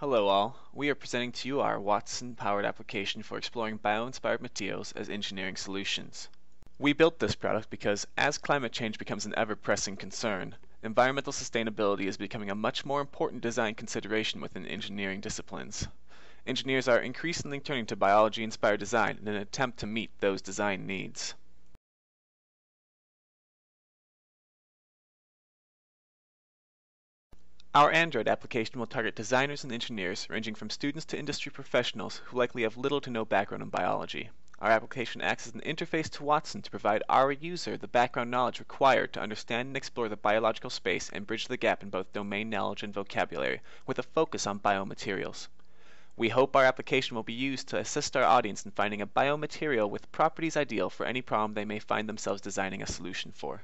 Hello all, we are presenting to you our Watson-powered application for exploring bio-inspired materials as engineering solutions. We built this product because as climate change becomes an ever-pressing concern, environmental sustainability is becoming a much more important design consideration within engineering disciplines. Engineers are increasingly turning to biology-inspired design in an attempt to meet those design needs. Our Android application will target designers and engineers ranging from students to industry professionals who likely have little to no background in biology. Our application acts as an interface to Watson to provide our user the background knowledge required to understand and explore the biological space and bridge the gap in both domain knowledge and vocabulary, with a focus on biomaterials. We hope our application will be used to assist our audience in finding a biomaterial with properties ideal for any problem they may find themselves designing a solution for.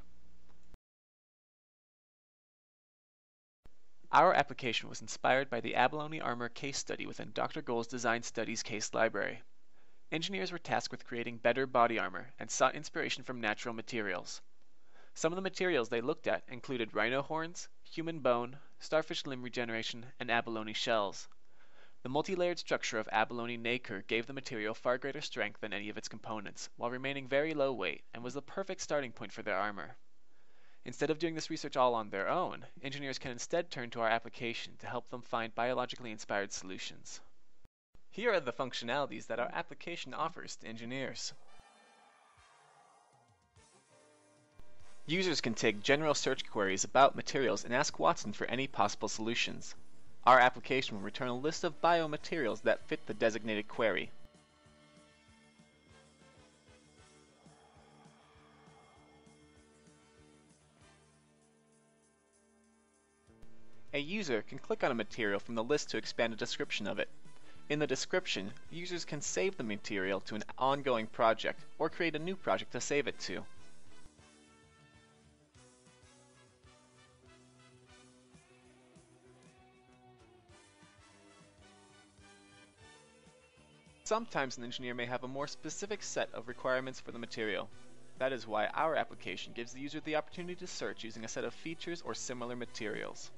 Our application was inspired by the abalone armor case study within Dr. Goel's Design Studies case library. Engineers were tasked with creating better body armor and sought inspiration from natural materials. Some of the materials they looked at included rhino horns, human bone, starfish limb regeneration, and abalone shells. The multi-layered structure of abalone nacre gave the material far greater strength than any of its components, while remaining very low weight, and was the perfect starting point for their armor. Instead of doing this research all on their own, engineers can instead turn to our application to help them find biologically inspired solutions. Here are the functionalities that our application offers to engineers. Users can take general search queries about materials and ask Watson for any possible solutions. Our application will return a list of biomaterials that fit the designated query. A user can click on a material from the list to expand a description of it. In the description, users can save the material to an ongoing project or create a new project to save it to. Sometimes an engineer may have a more specific set of requirements for the material. That is why our application gives the user the opportunity to search using a set of features or similar materials.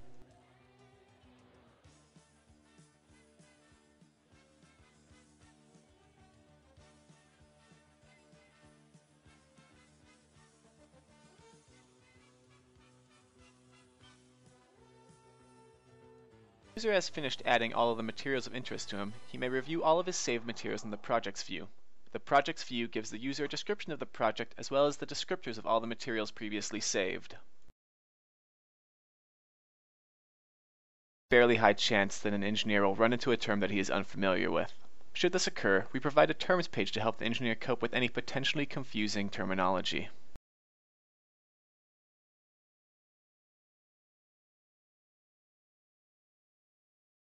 User has finished adding all of the materials of interest to him, he may review all of his saved materials in the Projects view. The Projects view gives the user a description of the project as well as the descriptors of all the materials previously saved. Fairly high chance that an engineer will run into a term that he is unfamiliar with. Should this occur, we provide a terms page to help the engineer cope with any potentially confusing terminology.